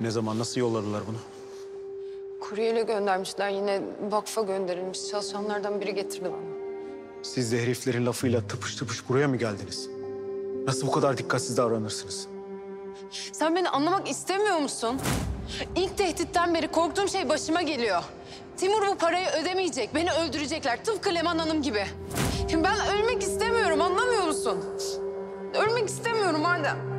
Ne zaman, nasıl yolladılar bunu? Kuryeyle göndermişler. Yine vakfa gönderilmiş. Çalışanlardan biri getirdi bana. Siz de heriflerin lafıyla tıpış tıpış buraya mı geldiniz? Nasıl bu kadar dikkatsiz davranırsınız? Sen beni anlamak istemiyor musun? İlk tehditten beri korktuğum şey başıma geliyor. Timur bu parayı ödemeyecek. Beni öldürecekler. Tıpkı Leman Hanım gibi. Ben ölmek istemiyorum. Anlamıyor musun? Ölmek istemiyorum Adem.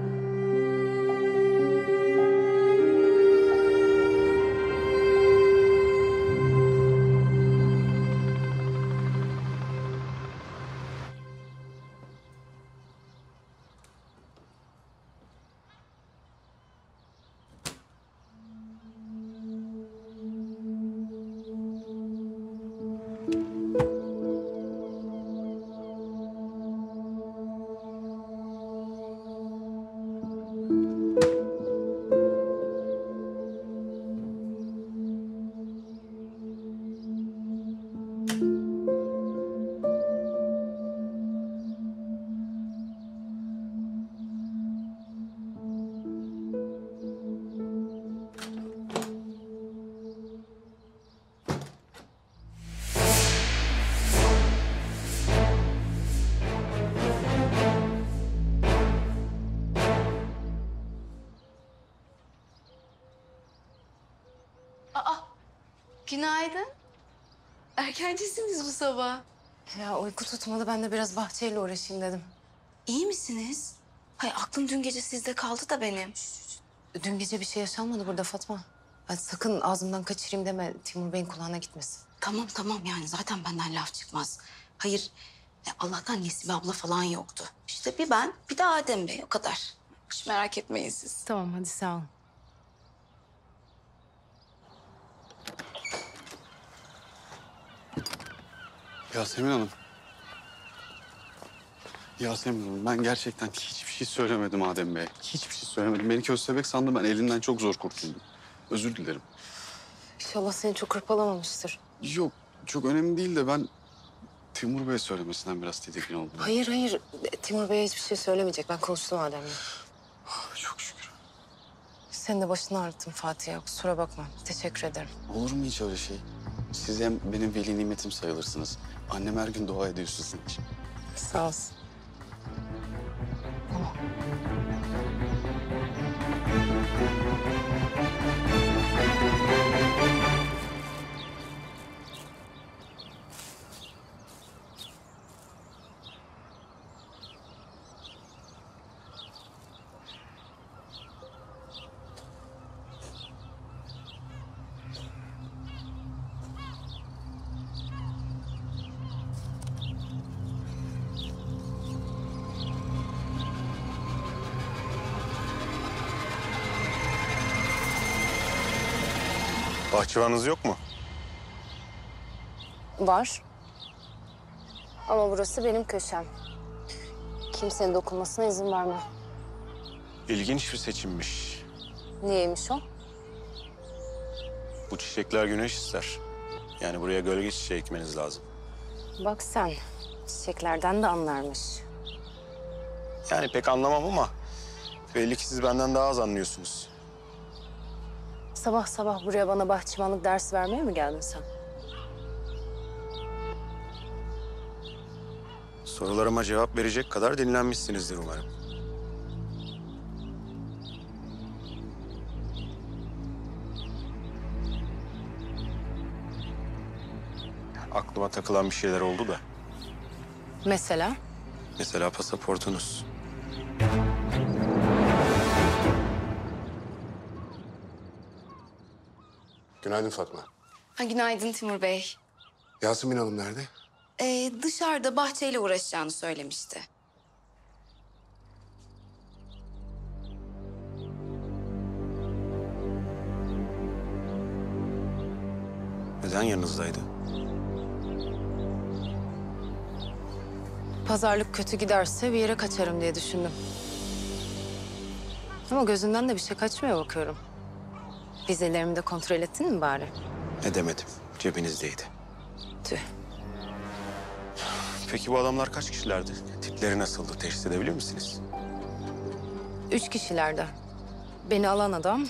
Günaydın. Erkencisiniz bu sabah. Ya uyku tutmadı. Ben de biraz bahçeyle uğraşayım dedim. İyi misiniz? Hay aklım dün gece sizde kaldı da benim. Dün gece bir şey yaşanmadı burada Fatma. Hadi sakın ağzımdan kaçırayım deme. Timur Bey'in kulağına gitmesin. Tamam tamam yani zaten benden laf çıkmaz. Hayır e, Allah'tan Nesibe abla falan yoktu. İşte bir ben bir de Adem Bey o kadar. Hiç merak etmeyin siz. Tamam hadi sağ ol. Yasemin Hanım. Yasemin Hanım ben gerçekten hiçbir şey söylemedim Adem Bey. Hiçbir şey söylemedim. Beni köstebek sandı ben elinden çok zor kurtuldum. Özür dilerim. İnşallah seni çok hırpalamamıştır. Yok çok önemli değil de ben Timur Bey söylemesinden biraz tedirgin oldum. Hayır hayır. Timur Bey'e hiçbir şey söylemeyecek. Ben konuştum Adem'le. Ah, Çok şükür. Senin de başını ağrıttım Fatih ya. Kusura bakma. Teşekkür ederim. Olur mu hiç öyle şey? Siz hem benim veli nimetim sayılırsınız. Annem her gün dua ediyor sizin için. Sağ olsun. Bahçıvanınız yok mu? Var. Ama burası benim köşem. Kimsenin dokunmasına izin vermem. İlginç bir seçimmiş. Niyeymiş o? Bu çiçekler güneş ister. Yani buraya gölge çiçeği ekmeniz lazım. Bak sen. Çiçeklerden de anlarmış. Yani pek anlamam ama belli ki siz benden daha az anlıyorsunuz. Sabah sabah buraya bana bahçıvanlık dersi vermeye mi geldin sen? Sorularıma cevap verecek kadar dinlenmişsinizdir umarım. Aklıma takılan bir şeyler oldu da. Mesela? Mesela pasaportunuz. Günaydın Fatma. Ha, günaydın Timur Bey. Yasemin Hanım nerede? Ee, dışarıda bahçeyle uğraşacağını söylemişti. Neden yanınızdaydı? Pazarlık kötü giderse bir yere kaçarım diye düşündüm. Ama gözünden de bir şey kaçmıyor bakıyorum. Vizelerimi de kontrol ettin mi bari? Edemedim. Cebinizdeydi. Tüh. Peki bu adamlar kaç kişilerdi? Tipleri nasıldı? Teşhis edebilir misiniz? Üç kişilerdi. Beni alan adam,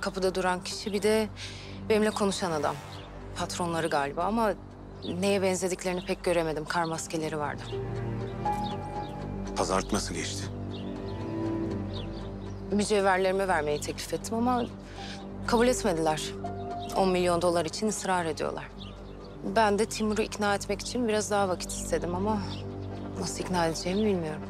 kapıda duran kişi bir de benimle konuşan adam. Patronları galiba ama neye benzediklerini pek göremedim. Kar maskeleri vardı. Nasıl geçti? Mücevherlerimi vermeyi teklif ettim ama kabul etmediler. 10 milyon dolar için ısrar ediyorlar. Ben de Timur'u ikna etmek için biraz daha vakit istedim ama nasıl ikna edeceğimi bilmiyorum.